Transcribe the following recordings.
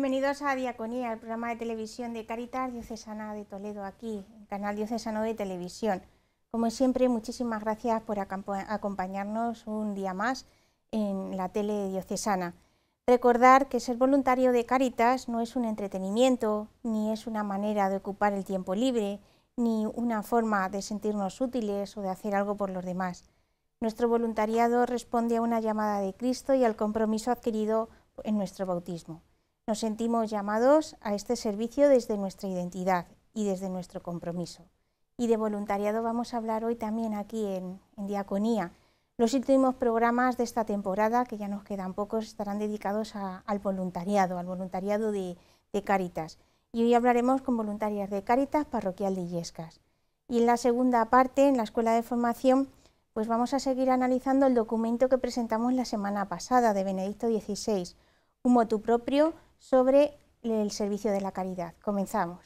Bienvenidos a Diaconía, el programa de televisión de Caritas Diocesana de Toledo, aquí, en Canal Diocesano de Televisión. Como siempre, muchísimas gracias por acompañarnos un día más en la tele diocesana. Recordar que ser voluntario de Caritas no es un entretenimiento, ni es una manera de ocupar el tiempo libre, ni una forma de sentirnos útiles o de hacer algo por los demás. Nuestro voluntariado responde a una llamada de Cristo y al compromiso adquirido en nuestro bautismo. Nos sentimos llamados a este servicio desde nuestra identidad y desde nuestro compromiso. Y de voluntariado vamos a hablar hoy también aquí en, Diaconía. Los últimos programas de esta temporada, que ya nos quedan pocos, estarán dedicados al voluntariado, al voluntariado de, de Cáritas. Y hoy hablaremos con voluntarias de Cáritas Parroquial de Illescas. Y en la segunda parte, en la Escuela de Formación, pues vamos a seguir analizando el documento que presentamos la semana pasada de Benedicto XVI, un motu propio sobre el servicio de la caridad. Comenzamos.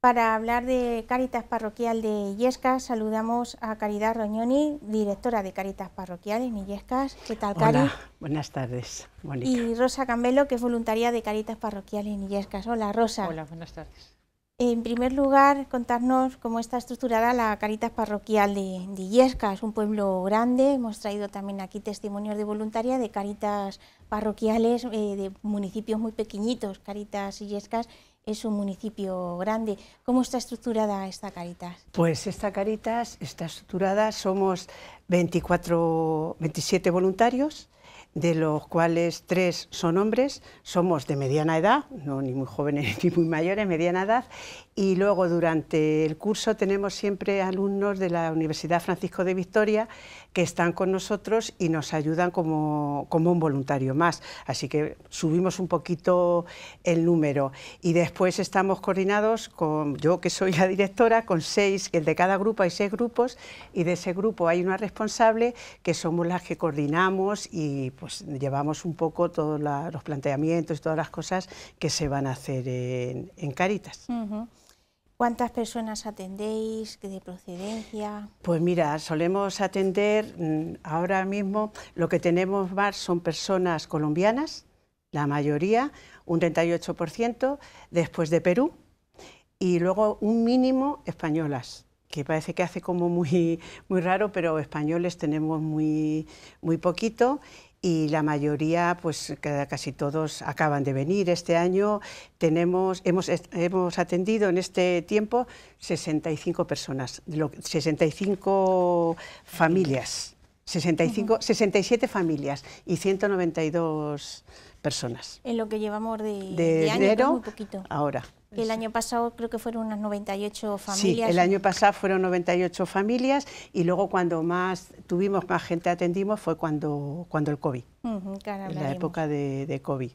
Para hablar de Caritas Parroquial de Illescas, saludamos a Caridad Roñoni, directora de Caritas Parroquial en Illescas. ¿Qué tal, Cari? Hola, buenas tardes, Y Rosa Cambelo, que es voluntaria de Caritas Parroquial en Illescas. Hola, Rosa. Hola, buenas tardes. En primer lugar, contarnos cómo está estructurada la Caritas Parroquial de, de un pueblo grande, hemos traído también aquí testimonios de voluntaria de Caritas parroquiales eh, de municipios muy pequeñitos. Caritas Illescas es un municipio grande. ¿Cómo está estructurada esta Caritas? Pues esta Caritas está estructurada, somos 24, 27 voluntarios de los cuales tres son hombres, somos de mediana edad, no ni muy jóvenes ni muy mayores, mediana edad, y luego durante el curso tenemos siempre alumnos de la Universidad Francisco de Victoria que están con nosotros y nos ayudan como, un voluntario más. Así que subimos un poquito el número. Y después estamos coordinados con, yo que soy la directora, con seis, el de cada grupo hay seis grupos y de ese grupo hay una responsable que somos las que coordinamos y pues llevamos un poco todos los planteamientos y todas las cosas que se van a hacer en, Caritas. ¿Cuántas personas atendéis? ¿Qué de procedencia? Pues mira, solemos atender mm, ahora mismo, lo que tenemos más son personas colombianas, la mayoría, un 38%, después de Perú, y luego un mínimo españolas que parece que hace como muy, muy raro, pero españoles tenemos muy, muy poquito y la mayoría, pues casi todos acaban de venir. Este año tenemos, hemos, hemos atendido en este tiempo 65 personas, 65 familias, 65, 67 familias y 192 personas. En lo que llevamos de, de, enero, muy poquito. ahora. El año pasado creo que fueron unas 98 familias. Sí, el año pasado fueron 98 familias y luego cuando más tuvimos más gente atendimos fue cuando, cuando el COVID, en la época de, COVID.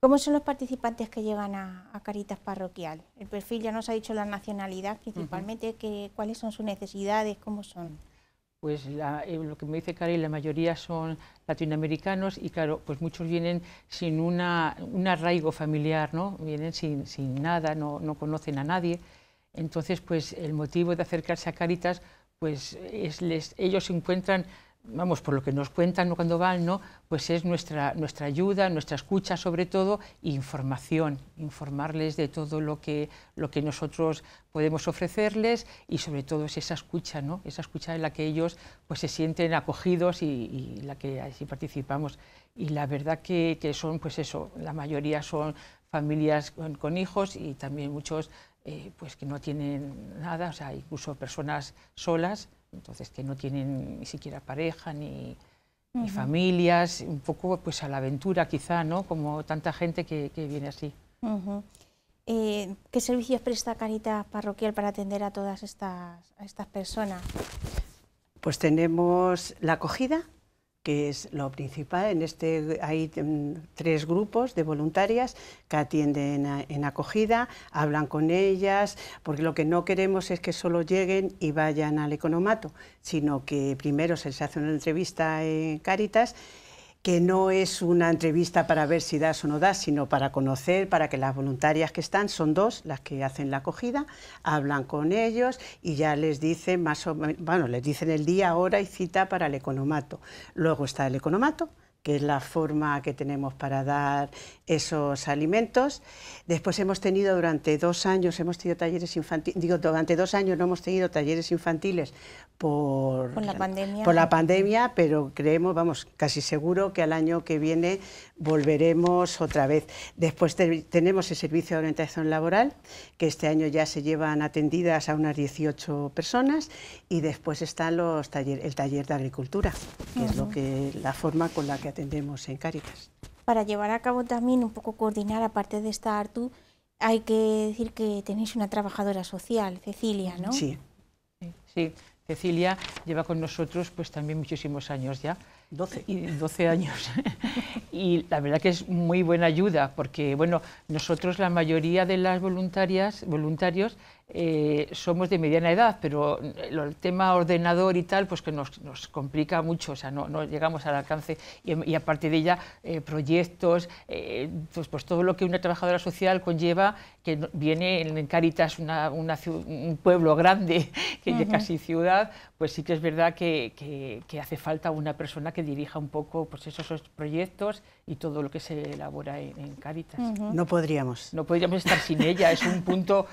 ¿Cómo son los participantes que llegan a, Caritas Parroquial? El perfil ya nos ha dicho la nacionalidad principalmente, que, cuáles son sus necesidades, cómo son pues eh, lo que me dice Cari, la mayoría son latinoamericanos y claro, pues muchos vienen sin una, un arraigo familiar, ¿no? Vienen sin, sin nada, no, no, conocen a nadie. Entonces, pues el motivo de acercarse a Caritas, pues es les, ellos encuentran vamos, por lo que nos cuentan cuando van, ¿no? pues es nuestra, nuestra ayuda, nuestra escucha sobre todo, información, informarles de todo lo que, lo que nosotros podemos ofrecerles y sobre todo es esa escucha, ¿no? esa escucha en la que ellos pues, se sienten acogidos y, y la que así participamos. Y la verdad que, que, son, pues eso, la mayoría son familias con, con hijos y también muchos eh, pues que no tienen nada, o sea, incluso personas solas, entonces que no tienen ni siquiera pareja ni, familias, un poco pues a la aventura quizá, ¿no? Como tanta gente que, viene así. Eh, ¿Qué servicios presta Caritas Parroquial para atender a todas estas, a estas personas? Pues tenemos la acogida, que es lo principal. En este hay mm, tres grupos de voluntarias que atienden en acogida, hablan con ellas, porque lo que no queremos es que solo lleguen y vayan al economato, sino que primero se les hace una entrevista en Cáritas que no es una entrevista para ver si das o no das, sino para conocer, para que las voluntarias que están, son dos las que hacen la acogida, hablan con ellos y ya les dicen más o bueno, les dicen el día, hora y cita para el economato. Luego está el economato, que es la forma que tenemos para dar esos alimentos. Después hemos tenido durante dos años, hemos tenido talleres infantiles, digo, durante dos años no hemos tenido talleres infantiles por, la pandemia. por la pandemia, pero creemos, vamos, casi seguro que al año que viene volveremos otra vez. Después tenemos el servicio de orientación laboral, que este año ya se llevan atendidas a unas 18 personas, y después está los taller, el taller de agricultura, que es lo que, la forma con la que atendemos en Cáritas. Para llevar a cabo también un poco coordinar, aparte de estar tú, hay que decir que tenéis una trabajadora social, Cecilia, ¿no? Sí. Sí, Cecilia lleva con nosotros pues también muchísimos años ya. 12. Y 12 años. y la verdad que es muy buena ayuda, porque bueno, nosotros la mayoría de las voluntarias, voluntarios eh, somos de mediana edad, pero el tema ordenador y tal, pues que nos, complica mucho, o sea, no, llegamos al alcance y, aparte de ella, eh, proyectos, eh, pues, pues, todo lo que una trabajadora social conlleva, que viene en Caritas, una, un pueblo grande, que es casi ciudad, pues sí que es verdad que, hace falta una persona que dirija un poco pues esos, proyectos y todo lo que se elabora en, Caritas. No podríamos. No podríamos estar sin ella, es un punto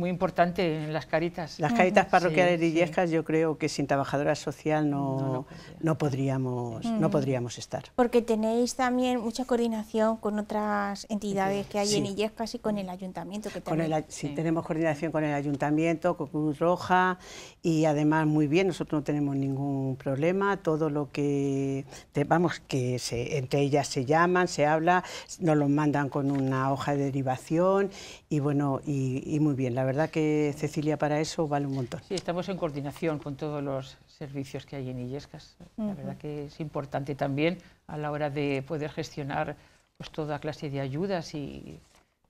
muy muy importante en las caritas. Las caritas parroquiales de Illescas yo creo que sin trabajadora social no, no, podríamos, no podríamos estar. Porque tenéis también mucha coordinación con otras entidades que hay en Illescas y con el ayuntamiento. Que también... sí, tenemos coordinación con el ayuntamiento, con Cruz Roja y además muy bien, nosotros no tenemos ningún problema, todo lo que, vamos, que se, entre ellas se llaman, se habla, nos lo mandan con una hoja de derivación y bueno, y, muy bien, la verdad que Cecilia para eso vale un montón. Sí, estamos en coordinación con todos los servicios que hay en Illescas, la verdad que es importante también a la hora de poder gestionar pues toda clase de ayudas y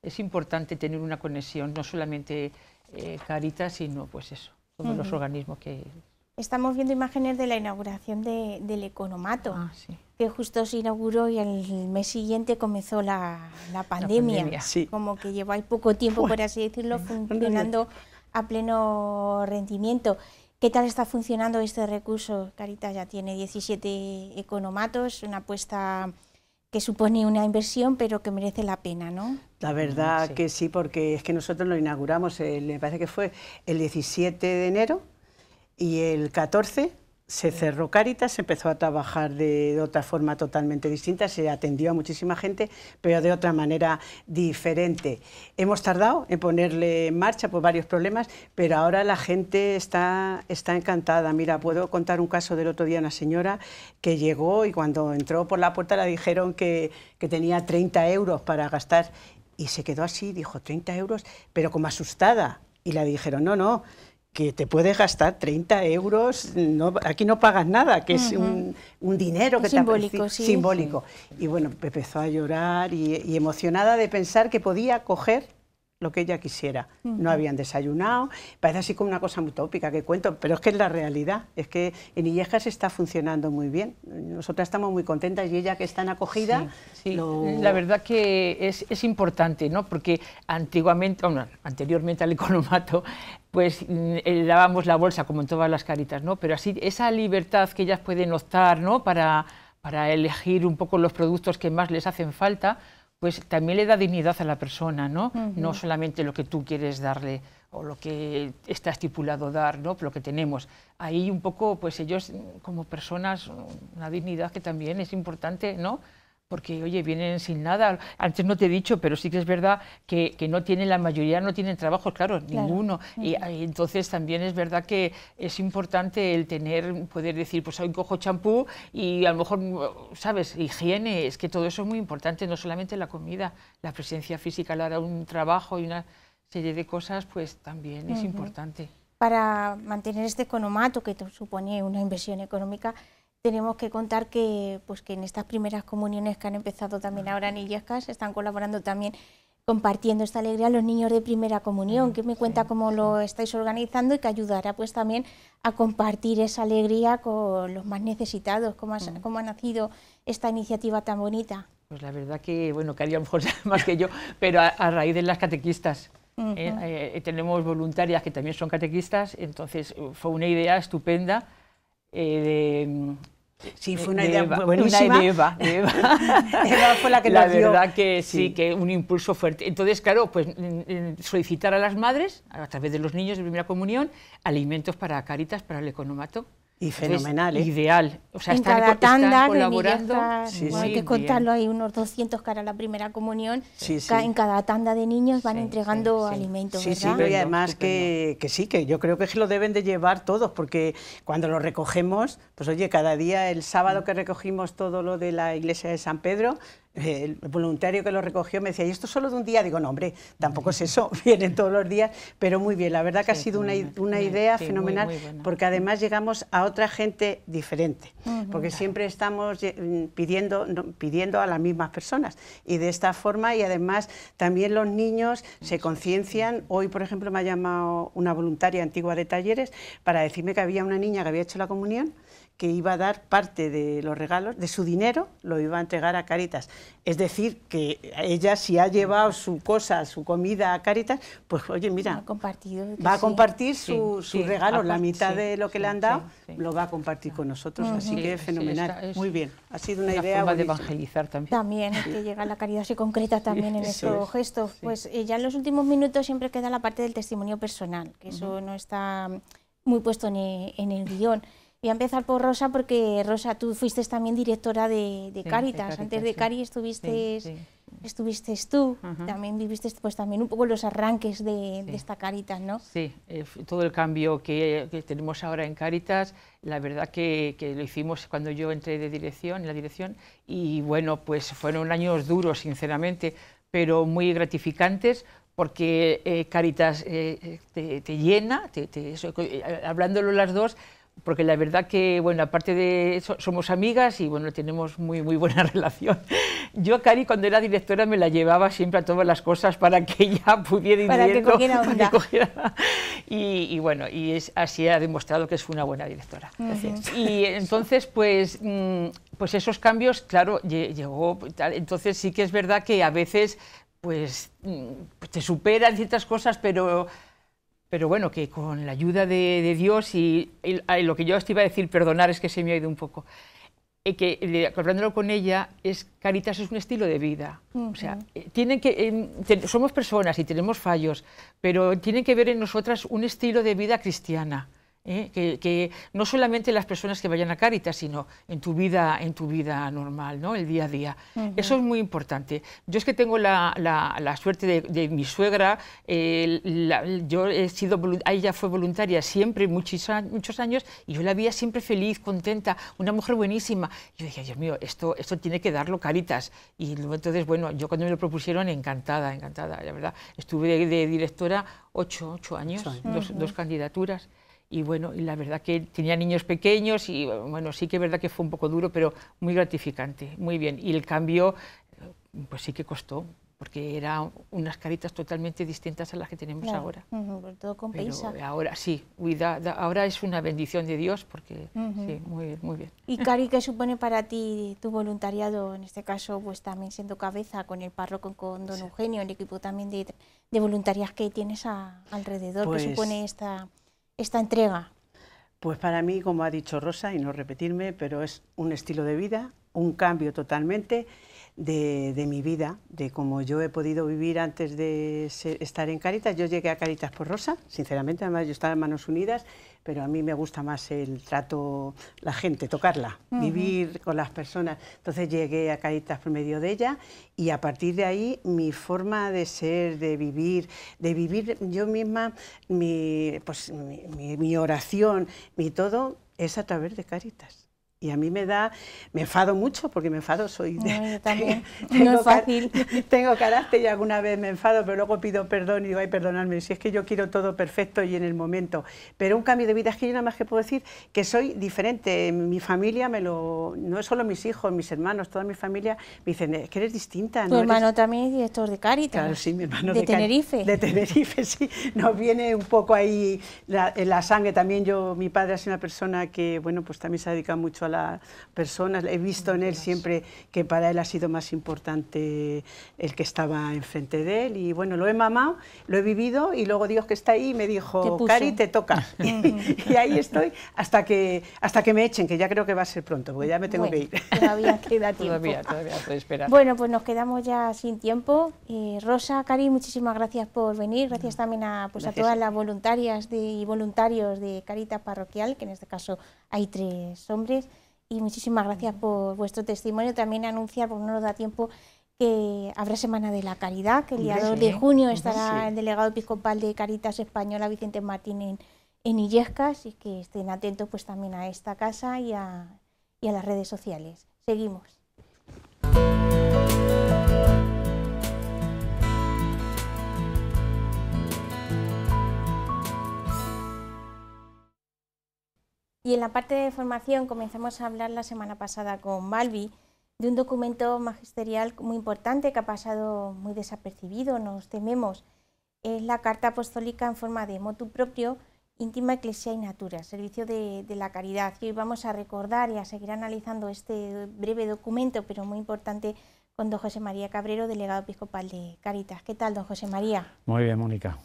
es importante tener una conexión, no solamente eh, Caritas, sino pues eso, todos los organismos que... Estamos viendo imágenes de la inauguración del Economato. Ah, sí que justo se inauguró y el mes siguiente comenzó la, pandemia. Como que lleváis poco tiempo, por así decirlo, funcionando a pleno rendimiento. ¿Qué tal está funcionando este recurso? Caritas ya tiene 17 economatos, una apuesta que supone una inversión, pero que merece la pena, ¿no? La verdad que sí, porque es que nosotros lo inauguramos, me parece que fue el 17 de enero y el 14 se cerró Cáritas, se empezó a trabajar de, otra forma totalmente distinta, se atendió a muchísima gente, pero de otra manera diferente. Hemos tardado en ponerle en marcha por varios problemas, pero ahora la gente está, está encantada. Mira, puedo contar un caso del otro día, una señora que llegó y cuando entró por la puerta le dijeron que, que tenía 30 euros para gastar y se quedó así, dijo 30 euros, pero como asustada. Y le dijeron, no, no, que te puedes gastar 30 euros, no, aquí no pagas nada, que es un, dinero que simbólico, te simbólico. Y bueno, empezó a llorar y, y, emocionada de pensar que podía coger lo que ella quisiera. No habían desayunado, parece así como una cosa muy tópica que cuento, pero es que es la realidad, es que en Illejas está funcionando muy bien. Nosotras estamos muy contentas y ella que está en acogida... Sí, La verdad que es, es, importante, ¿no? porque antiguamente, bueno, anteriormente al economato, pues mm, eh, dábamos la bolsa como en todas las caritas, ¿no? pero así esa libertad que ellas pueden optar ¿no? para, para elegir un poco los productos que más les hacen falta, pues también le da dignidad a la persona, ¿no? No solamente lo que tú quieres darle o lo que está estipulado dar, ¿no? Lo que tenemos. Ahí un poco, pues ellos como personas, una dignidad que también es importante, ¿no? Porque, oye, vienen sin nada. Antes no te he dicho, pero sí que es verdad que, no tienen, la mayoría no tienen trabajo, claro, ninguno. Y, entonces también es verdad que es importante el tener, poder decir, pues hoy cojo champú y a lo mejor, ¿sabes? Higiene, es que todo eso es muy importante, no solamente la comida, la presencia física, la hora un trabajo y una serie de cosas, pues también es importante. Para mantener este economato, que supone una inversión económica, tenemos que contar que, pues, que en estas primeras comuniones que han empezado también ahora en Illescas están colaborando también compartiendo esta alegría a los niños de primera comunión, que me cuenta cómo lo estáis organizando y que ayudará pues también a compartir esa alegría con los más necesitados, cómo, cómo ha nacido esta iniciativa tan bonita. Pues la verdad que, bueno, que haría mejor más que yo, pero a, raíz de las catequistas. ¿eh? Eh, tenemos voluntarias que también son catequistas, entonces fue una idea estupenda eh, de, Sí, fue una idea buenísima. Una de Eva, Eva. fue la que La verdad que sí. que un impulso fuerte. Entonces, claro, pues solicitar a las madres, a través de los niños de primera comunión, alimentos para Caritas, para el economato. Y fenomenal, ¿eh? Ideal. O sea, en cada tanda, colaborando. hay que contarlo, hay unos 200 para la primera comunión. en cada tanda de niños van entregando alimentos, Sí, sí, y además que, que, sí, que yo creo que lo deben de llevar todos, porque cuando lo recogemos, pues oye, cada día, el sábado que recogimos todo lo de la iglesia de San Pedro, el voluntario que lo recogió me decía, ¿y esto solo de un día? Digo, no, hombre, tampoco es eso, vienen todos los días, pero muy bien, la verdad que ha sido una, una idea fenomenal, porque además llegamos a otra gente diferente, porque siempre estamos mm, pidiendo, pidiendo a las mismas personas, y de esta forma, y además también los niños se conciencian, hoy por ejemplo me ha llamado una voluntaria antigua de talleres para decirme que había una niña que había hecho la comunión, que iba a dar parte de los regalos, de su dinero, lo iba a entregar a Caritas. Es decir, que ella si ha llevado su cosa, su comida a Caritas, pues oye, mira, ha compartido, va a compartir su, regalo, la mitad de lo que le han dado, lo va a compartir con nosotros. Así que es fenomenal. Muy bien, ha sido una, idea. Forma de evangelizar también. También, que llega la caridad se concreta también en estos gestos. Pues eh, ya en los últimos minutos siempre queda la parte del testimonio personal, que eso no está muy puesto en el guion. Voy a empezar por Rosa porque, Rosa, tú fuiste también directora de, de, Caritas. Antes de Cari estuviste, estuviste tú, también viviste pues, también un poco los arranques de, esta Caritas, ¿no? Sí, eh, todo el cambio que, tenemos ahora en Caritas, la verdad que, lo hicimos cuando yo entré de dirección, en la dirección, y bueno, pues fueron años duros, sinceramente, pero muy gratificantes porque eh, Caritas eh, te, llena, te, hablándolo las dos, porque la verdad que, bueno, aparte de eso, somos amigas y, bueno, tenemos muy, muy buena relación. Yo a Cari, cuando era directora, me la llevaba siempre a todas las cosas para que ella pudiera ir para que cogiera onda. y, bueno, y es, así ha demostrado que es una buena directora. Y entonces, pues, mm, pues esos cambios, claro, llegó, entonces sí que es verdad que a veces, pues, mm, pues te superan ciertas cosas, pero pero bueno, que con la ayuda de, Dios y, lo que yo te iba a decir, perdonar, es que se me ha ido un poco, y que hablándolo con ella, es Caritas es un estilo de vida. O sea, eh, tienen que, somos personas y tenemos fallos, pero tienen que ver en nosotras un estilo de vida cristiana. ¿Eh? que, no solamente las personas que vayan a Cáritas, sino en tu vida, en tu vida normal, ¿no? el día a día. Eso es muy importante. Yo es que tengo la, la, suerte de, mi suegra, yo he sido, ella fue voluntaria siempre, muchos, muchos años, y yo la veía siempre feliz, contenta, una mujer buenísima. Yo dije, Dios mío, esto, esto tiene que darlo Cáritas. Y entonces, bueno, yo cuando me lo propusieron, encantada, encantada, la verdad. Estuve de, directora ocho, ocho años, dos, dos candidaturas y bueno, y la verdad que tenía niños pequeños y bueno, sí que es verdad que fue un poco duro, pero muy gratificante, muy bien. Y el cambio, pues sí que costó, porque eran unas caritas totalmente distintas a las que tenemos ahora. todo con pero ahora sí, ahora es una bendición de Dios, porque sí, muy bien, muy bien. ¿Y Cari, qué supone para ti tu voluntariado, en este caso, pues también siendo cabeza con el párroco, con don Eugenio, el equipo también de, de voluntarias que tienes alrededor? ¿Qué pues supone esta esta entrega? Pues para mí, como ha dicho Rosa, y no repetirme, pero es un estilo de vida, un cambio totalmente de, mi vida, de cómo yo he podido vivir antes de estar en Caritas. Yo llegué a Caritas por Rosa, sinceramente, además yo estaba en Manos Unidas, pero a mí me gusta más el trato, la gente, tocarla, vivir con las personas. Entonces llegué a Caritas por medio de ella y a partir de ahí mi forma de ser, de vivir, de vivir yo misma, mi, pues, mi oración, mi todo, es a través de Caritas y a mí me da, me enfado mucho porque me enfado, soy de, también. no es fácil. tengo carácter y alguna vez me enfado, pero luego pido perdón y digo, ay, perdonadme, si es que yo quiero todo perfecto y en el momento. Pero un cambio de vida es que yo nada más que puedo decir que soy diferente. Mi familia me lo, no es solo mis hijos, mis hermanos, toda mi familia me dicen, es que eres distinta. Tu hermano también es director de Caritas. Claro, sí, mi hermano de, de Tenerife. De Tenerife, sí. Nos viene un poco ahí la, en la sangre también. Yo, mi padre ha sido una persona que, bueno, pues también se ha dedicado mucho a las personas. He visto en él siempre que para él ha sido más importante el que estaba enfrente de él. Y bueno, lo he mamado, lo he vivido y luego Dios que está ahí me dijo, Cari, te toca. y ahí estoy hasta que, hasta que me echen, que ya creo que va a ser pronto, porque ya me tengo que ir. Todavía queda tiempo. Todavía, todavía puede esperar. Bueno, pues nos quedamos ya sin tiempo. Eh, Rosa, Cari, muchísimas gracias por venir. Gracias también a, pues, a todas las voluntarias de, y voluntarios de Caritas Parroquial, que en este caso hay tres hombres y muchísimas gracias por vuestro testimonio. También anunciar, porque no nos da tiempo, que habrá Semana de la Caridad, que el día 2 de junio estará el delegado episcopal de Caritas Española, Vicente Martín, en, en Illescas, y que estén atentos pues también a esta casa y a, y a las redes sociales. Seguimos. Y en la parte de formación comenzamos a hablar la semana pasada con Malvi de un documento magisterial muy importante que ha pasado muy desapercibido, nos tememos. Es la Carta Apostólica en forma de motu propio, íntima Ecclesia y Natura, servicio de, la caridad. Y hoy vamos a recordar y a seguir analizando este breve documento, pero muy importante, con don José María Cabrero, delegado episcopal de Caritas. ¿Qué tal, don José María? Muy bien, Mónica.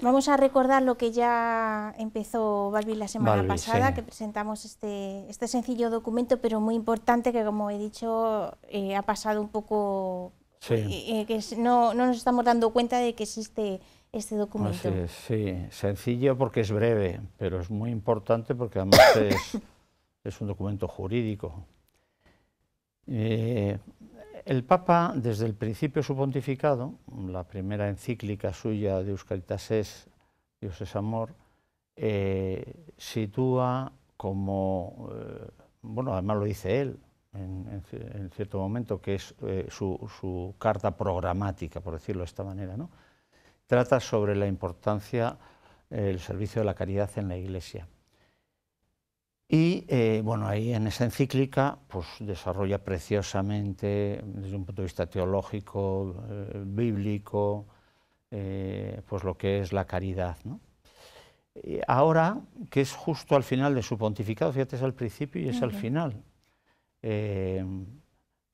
Vamos a recordar lo que ya empezó Balbi la semana pasada, que presentamos este, este sencillo documento, pero muy importante, que como he dicho, eh, ha pasado un poco, eh, eh, que no, no, nos estamos dando cuenta de que existe este documento. sí, sencillo porque es breve, pero es muy importante porque además es, es un documento jurídico. El Papa, desde el principio de su pontificado, la primera encíclica suya de Euscaritas es, Dios es amor, eh, sitúa como, eh, bueno, además lo dice él en, cierto momento, que es eh, su, su, carta programática, por decirlo de esta manera, ¿no? trata sobre la importancia del servicio de la caridad en la Iglesia. Y eh, bueno, ahí en esa encíclica pues, desarrolla preciosamente, desde un punto de vista teológico, eh, bíblico, eh, pues lo que es la caridad. ahora, que es justo al final de su pontificado, fíjate, es al principio y es al final.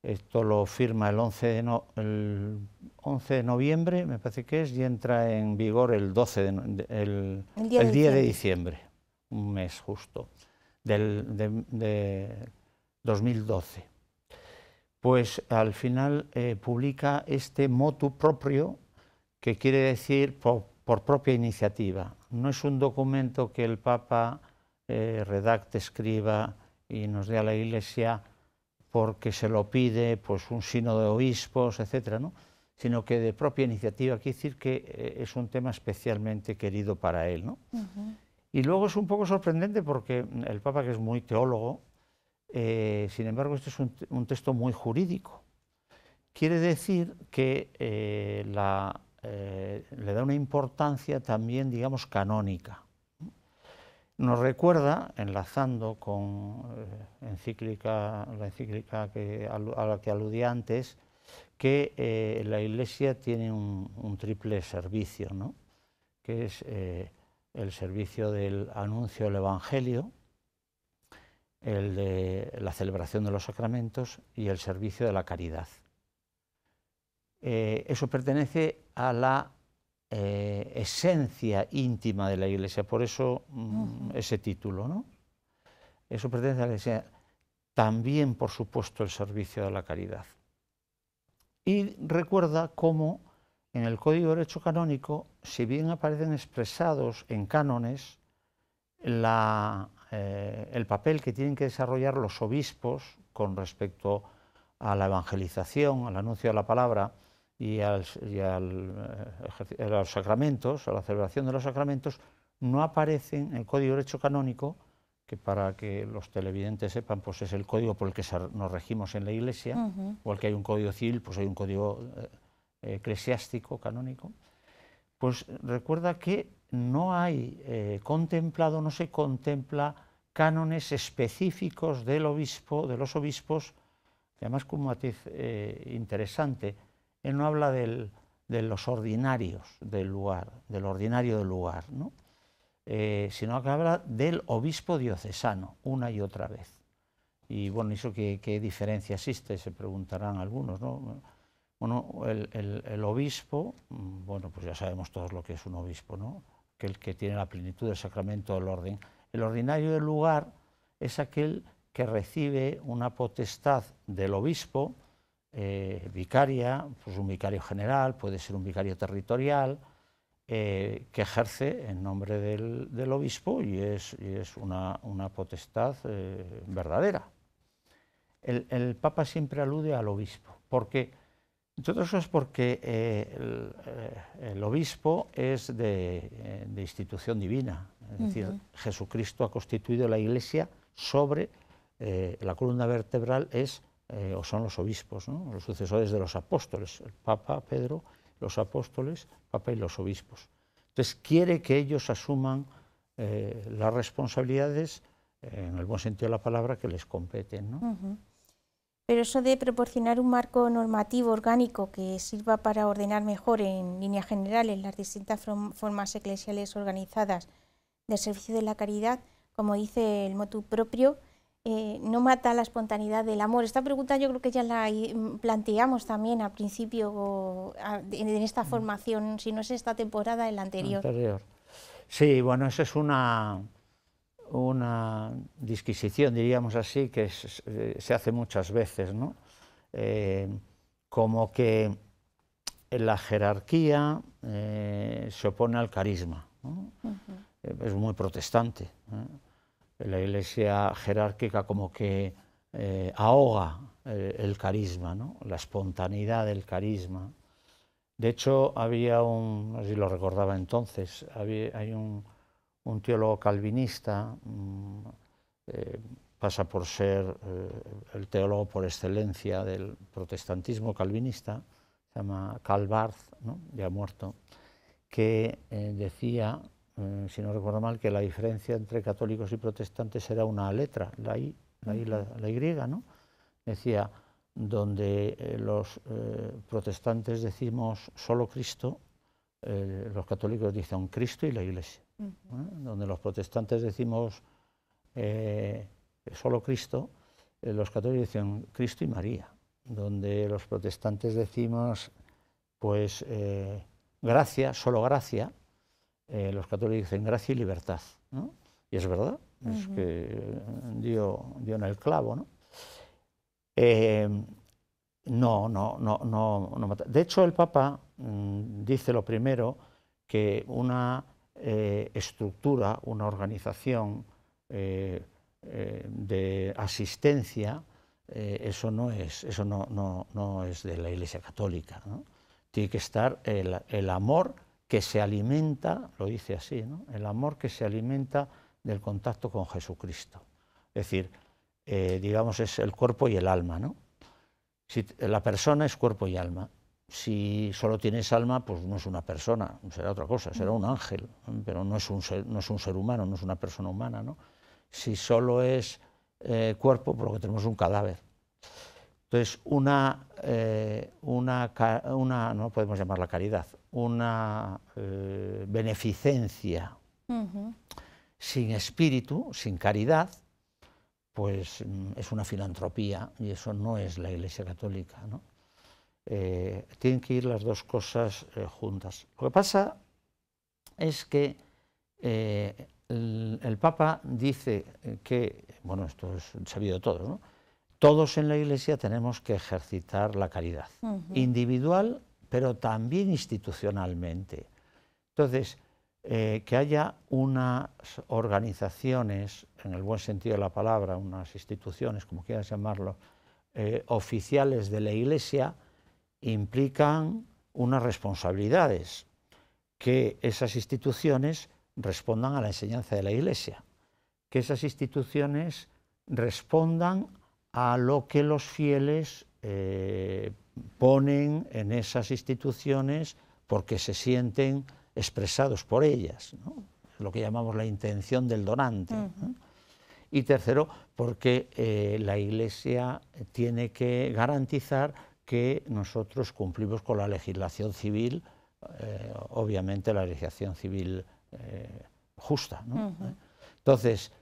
esto lo firma el 11, de el 11 de noviembre, me parece que es, y entra en vigor el 12 de, el, día de diciembre, un mes justo del, de, 2012. Pues al final eh, publica este motu propio, que quiere decir por, propia iniciativa. No es un documento que el Papa eh, redacte, escriba y nos dé a la Iglesia porque se lo pide pues, un sínodo de obispos, etc., ¿no? sino que de propia iniciativa, quiere decir que eh, es un tema especialmente querido para él. ¿no? Y luego es un poco sorprendente porque el Papa, que es muy teólogo, eh, sin embargo, este es un, texto muy jurídico. Quiere decir que eh, eh, le da una importancia también, digamos, canónica. Nos recuerda, enlazando con encíclica, la encíclica a la que aludí antes, que la Iglesia tiene un, un triple servicio, ¿no? que es el servicio del anuncio del Evangelio, el de la celebración de los sacramentos y el servicio de la caridad. Eh, eso pertenece a la eh, esencia íntima de la Iglesia, por eso mm, ese título, ¿no? Eso pertenece a la Iglesia. También, por supuesto, el servicio de la caridad. Y recuerda cómo en el Código de Derecho Canónico, si bien aparecen expresados en cánones eh, el papel que tienen que desarrollar los obispos con respecto a la evangelización, al anuncio de la palabra y, al, eh, a los sacramentos, a la celebración de los sacramentos, no aparecen en el Código de Derecho Canónico que para que los televidentes sepan, pues es el código por el que nos regimos en la Iglesia, igual que hay un código civil, pues hay un código eh, eclesiástico, canónico, pues recuerda que no hay eh, contemplado, no se contempla cánones específicos del obispo, de los obispos, además con un matiz eh, interesante, él no habla de los ordinarios del lugar, del ordinario del lugar, ¿no? Eh, sino que habla del obispo diocesano una y otra vez. Y bueno, ¿eso qué, diferencia existe? Se preguntarán algunos, ¿no? El, obispo, mm, bueno, pues ya sabemos todos lo que es un obispo, ¿no? Que el que tiene la plenitud del sacramento del orden. El ordinario del lugar es aquel que recibe una potestad del obispo, eh, vicaria, pues un vicario general, puede ser un vicario territorial, eh, que ejerce en nombre del, obispo y es, una, potestad eh, verdadera. El, Papa siempre alude al obispo, porque, entre otras cosas, porque eh, el, obispo es de, institución divina, es decir, Jesucristo ha constituido la Iglesia sobre la columna vertebral es o son los obispos, los sucesores de los apóstoles, el Papa Pedro los apóstoles, Papa y los obispos. Entonces quiere que ellos asuman eh, las responsabilidades, en el buen sentido de la palabra, que les competen. Pero eso de proporcionar un marco normativo orgánico que sirva para ordenar mejor en línea general las distintas formas eclesiales organizadas del servicio de la caridad, como dice el motu propio, eh, no mata la espontaneidad del amor. Esta pregunta yo creo que ya la planteamos también al principio en, esta mm. formación, si no es esta temporada, en la anterior. Sí, bueno, eso es una, una disquisición, diríamos así, que eh, se hace muchas veces, ¿no? Eh, como que la jerarquía se opone al carisma. Es muy protestante la iglesia jerárquica como que eh, ahoga eh, el, carisma, ¿no? la espontaneidad del carisma. De hecho, había un, así lo recordaba entonces, hay un, teólogo calvinista, mm, eh, pasa por ser el teólogo por excelencia del protestantismo calvinista, se llama Calvarth, ¿no? ya muerto, que decía eh, si no recuerdo mal, que la diferencia entre católicos y protestantes era una letra, la I, la, I, la, Y, ¿no? Decía, donde eh, los eh, protestantes decimos solo Cristo, los católicos dicen Cristo y la Iglesia. Donde los protestantes decimos solo Cristo, los católicos dicen Cristo y María. Donde los protestantes decimos, pues, gracia, solo gracia, eh, los católicos dicen gracia y libertad. ¿no? Y es verdad, es que dio, dio, en el clavo. ¿no? Eh, no, no, no, no, De hecho, el Papa mm, dice lo primero que una eh, estructura, una organización de asistencia, eso no es, eso no, no, no, es de la Iglesia Católica. Tiene que estar el, el amor que se alimenta, lo dice así, el amor que se alimenta del contacto con Jesucristo. Es decir, eh, digamos, es el cuerpo y el alma. Si la persona es cuerpo y alma. Si solo tienes alma, pues no es una persona, será otra cosa, será un ángel, pero no es un ser, no es un ser humano, no es una persona humana. ¿no? Si solo es eh, cuerpo, por lo que tenemos un cadáver. Entonces, una, eh, una, una, no podemos llamarla caridad, una eh, beneficencia sin espíritu, sin caridad, pues mm, es una filantropía y eso no es la Iglesia Católica. ¿no? Eh, tienen que ir las dos cosas eh, juntas. Lo que pasa es que el, el, Papa dice que, bueno, esto es sabido de todos, ¿no? todos en la Iglesia tenemos que ejercitar la caridad, individual pero también institucionalmente. Entonces, eh, que haya unas organizaciones, en el buen sentido de la palabra, unas instituciones, como quieras llamarlo, eh, oficiales de la Iglesia, implican unas responsabilidades, que esas instituciones respondan a la enseñanza de la Iglesia, que esas instituciones respondan a lo que los fieles eh, ponen en esas instituciones porque se sienten expresados por ellas, lo que llamamos la intención del donante. Y tercero, porque eh, la Iglesia tiene que garantizar que nosotros cumplimos con la legislación civil, eh, obviamente la legislación civil justa. Entonces,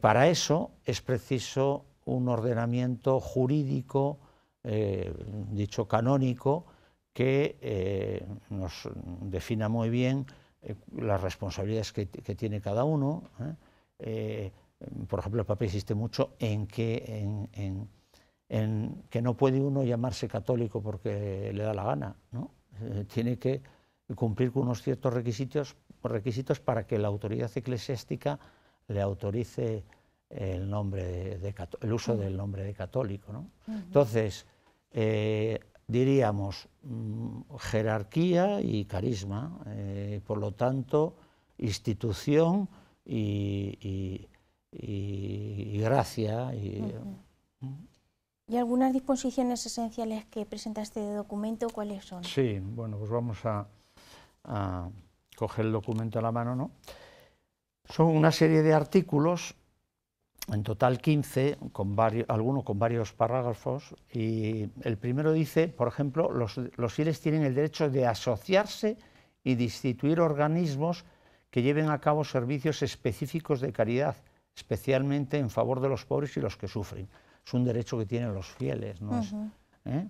para eso es preciso un ordenamiento jurídico, eh, dicho canónico, que eh, nos defina muy bien eh, las responsabilidades que, tiene cada uno. por ejemplo, el papel insiste mucho en que, en, que no puede uno llamarse católico porque le da la gana, ¿no? tiene que cumplir con unos ciertos requisitos, requisitos para que la autoridad eclesiástica le autorice el, nombre de, el uso del nombre de católico. ¿no? Entonces, eh, diríamos mm, jerarquía y carisma, eh, por lo tanto, institución y, gracia. Y, ¿Y algunas disposiciones esenciales que presenta este documento, cuáles son? Sí, bueno, pues vamos a, coger el documento a la mano, ¿no? Son una serie de artículos en total 15, con varios, algunos con varios parágrafos, y el primero dice, por ejemplo, los, los fieles tienen el derecho de asociarse y de instituir organismos que lleven a cabo servicios específicos de caridad, especialmente en favor de los pobres y los que sufren. Es un derecho que tienen los fieles. ¿no? ¿eh?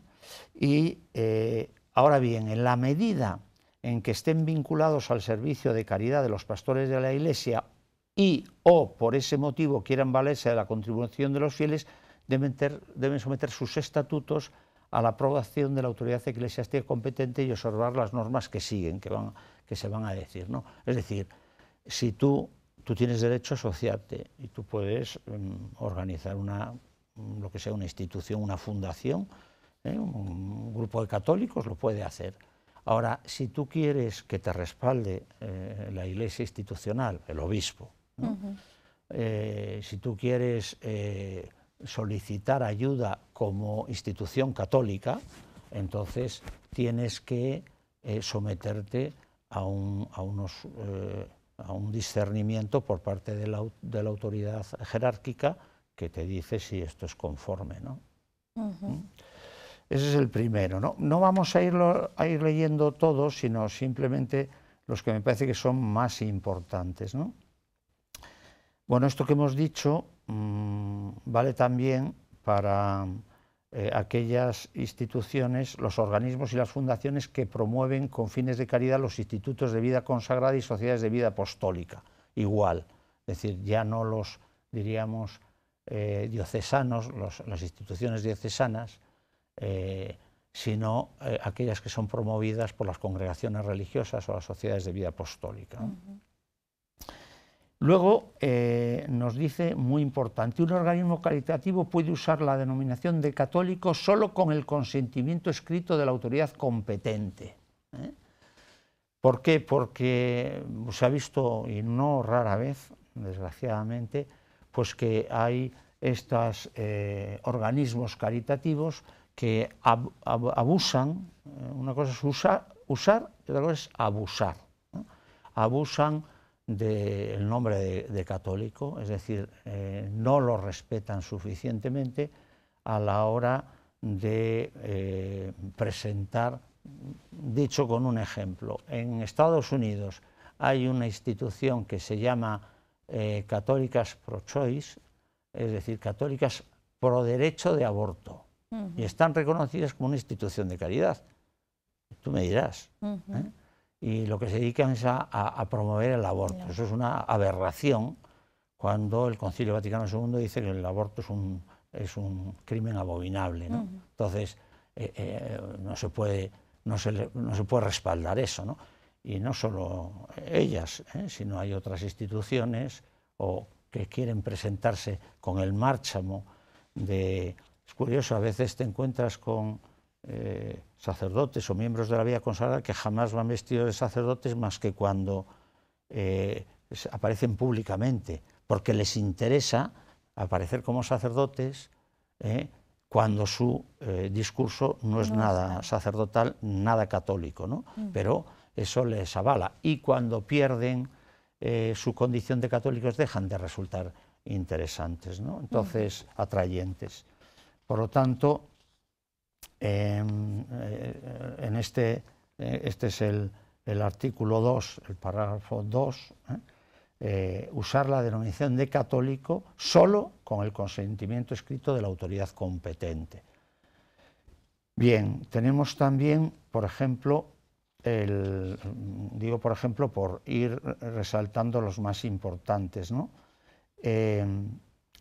Y eh, ahora bien, en la medida en que estén vinculados al servicio de caridad de los pastores de la Iglesia y o por ese motivo quieran valerse de la contribución de los fieles, deben, someter sus estatutos a la aprobación de la autoridad eclesiástica competente y observar las normas que siguen, que, van, que se van a decir. ¿no? Es decir, si tú, tú tienes derecho a asociarte y tú puedes mm, organizar una, lo que sea una institución, una fundación, ¿eh? un, grupo de católicos lo puede hacer. Ahora, si tú quieres que te respalde eh, la iglesia institucional, el obispo, eh, si tú quieres solicitar ayuda como institución católica, entonces tienes que someterte a un, a, unos, a un, discernimiento por parte de la, de la, autoridad jerárquica que te dice si esto es conforme. ¿no? ¿Mm? Ese es el primero. ¿no? no vamos a, irlo, a ir leyendo todos, sino simplemente los que me parece que son más importantes. ¿no? Bueno, esto que hemos dicho mm, vale también para eh, aquellas instituciones, los organismos y las fundaciones que promueven con fines de caridad los institutos de vida consagrada y sociedades de vida apostólica. Igual, es decir, ya no los, diríamos, eh, diocesanos, las instituciones diocesanas, eh, sino aquellas que son promovidas por las congregaciones religiosas o las sociedades de vida apostólica. Luego eh, nos dice, muy importante, un organismo caritativo puede usar la denominación de católico solo con el consentimiento escrito de la autoridad competente. ¿eh? ¿Por qué? Porque se ha visto, y no rara vez, desgraciadamente, pues que hay estos eh, organismos caritativos que abusan, una cosa es usar, y otra cosa es abusar. Abusan del nombre de, católico, es decir, eh, no lo respetan suficientemente a la hora de eh, presentar, dicho con un ejemplo, en Estados Unidos hay una institución que se llama eh, Católicas Pro Choice, es decir, católicas pro derecho de aborto, y están reconocidas como una institución de caridad. Tú me dirás y lo que se dedican es a, promover el aborto. Eso es una aberración cuando el Concilio Vaticano II dice que el aborto es un, es un crimen abominable. ¿no? Entonces, eh, eh, no, se puede, no, se no se puede respaldar eso. ¿no? Y no solo ellas, ¿eh? sino hay otras instituciones o que quieren presentarse con el márchamo de... Es curioso, a veces te encuentras con eh, sacerdotes o miembros de la vida consagrada que jamás van vestidos de sacerdotes más que cuando eh, aparecen públicamente, porque les interesa aparecer como sacerdotes cuando su discurso no es nada sacerdotal, nada católico, ¿no? Mm. pero eso les avala. Y cuando pierden eh, su condición de católicos dejan de resultar interesantes, ¿no? entonces atrayentes. Por lo tanto, em, en este, este es el, el artículo 2, el parágrafo 2, eh, usar la denominación de católico solo con el consentimiento escrito de la autoridad competente. Bien, tenemos también, por ejemplo, el, digo por ejemplo por ir resaltando los más importantes, ¿no? Eh,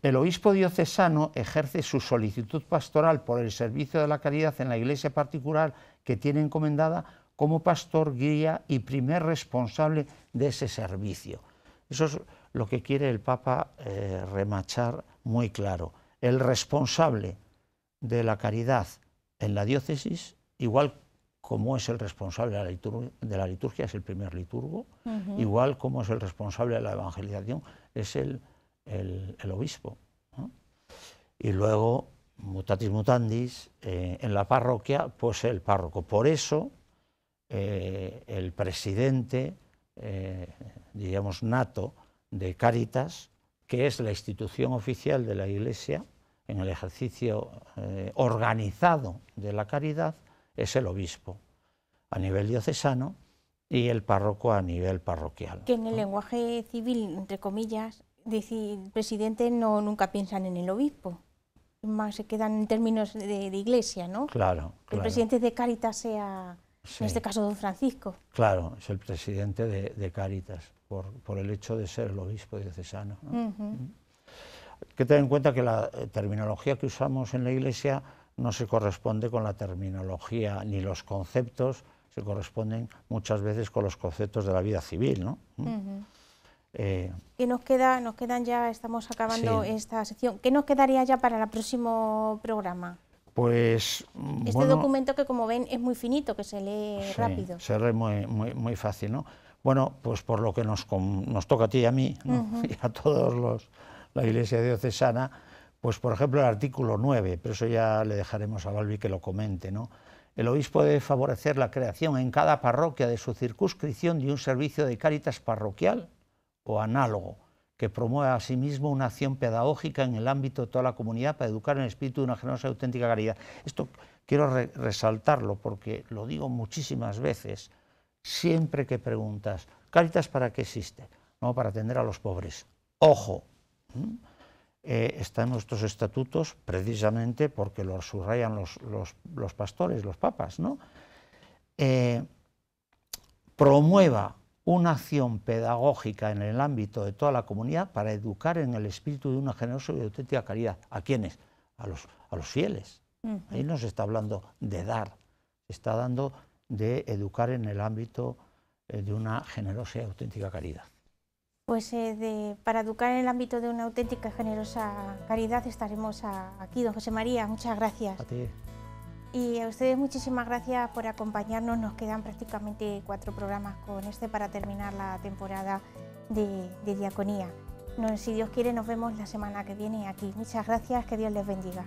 el obispo diocesano ejerce su solicitud pastoral por el servicio de la caridad en la iglesia particular que tiene encomendada como pastor, guía y primer responsable de ese servicio. Eso es lo que quiere el Papa eh, remachar muy claro. El responsable de la caridad en la diócesis, igual como es el responsable de la liturgia, es el primer liturgo, igual como es el responsable de la evangelización, es el, obispo. Y luego, mutatis mutandis, eh, en la parroquia, pues el párroco. Por eso, eh, el presidente eh, diríamos, nato de Cáritas, que es la institución oficial de la Iglesia en el ejercicio eh, organizado de la caridad, es el obispo a nivel diocesano y el párroco a nivel parroquial. Que en el lenguaje civil, entre comillas, decir presidente no nunca piensan en el obispo, más se quedan en términos de, iglesia, ¿no? Claro, El presidente de Cáritas sea en este caso don Francisco. Claro, es el presidente de, de Cáritas, por, el hecho de ser el obispo diocesano. ¿no? Hay que tener en cuenta que la terminología que usamos en la Iglesia no se corresponde con la terminología ni los conceptos se corresponden muchas veces con los conceptos de la vida civil, ¿no? Eh, ¿Qué nos queda? Nos quedan ya, estamos acabando esta sección. ¿Qué nos quedaría ya para el próximo programa? Pues. Este documento que, como ven, es muy finito, que se lee rápido. Se lee muy, muy, muy, fácil, ¿no? Bueno, pues por lo que nos, nos toca a ti y a mí, y a todos los, la Iglesia diocesana, pues por ejemplo el artículo 9, pero eso ya le dejaremos a Balbi que lo comente, ¿no? El obispo debe favorecer la creación en cada parroquia de su circunscripción de un servicio de cáritas parroquial o análogo que promueva asimismo una acción pedagógica en el ámbito de toda la comunidad para educar en el espíritu de una generosa y auténtica caridad. Esto quiero resaltarlo porque lo digo muchísimas veces, siempre que preguntas, ¿Cáritas para qué existe? No, para atender a los pobres. Ojo, eh, está en nuestros estatutos precisamente porque lo subrayan los, pastores, los papas, ¿no? Eh, promueva una acción pedagógica en el ámbito de toda la comunidad para educar en el espíritu de una generosa y auténtica caridad. ¿A quiénes? A los, a los fieles. Ahí no se está hablando de dar, se está dando de educar en el ámbito eh, de una generosa y auténtica caridad. Pues eh, para educar en el ámbito de una auténtica y generosa caridad estaremos aquí, don José María. Muchas gracias. A ti. Y a ustedes muchísimas gracias por acompañarnos. Nos quedan prácticamente cuatro programas con este para terminar la temporada de, diaconía. si Dios quiere, nos vemos la semana que viene aquí. Muchas gracias, que Dios les bendiga.